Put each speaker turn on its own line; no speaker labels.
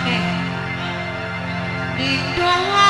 Oke. Di dalam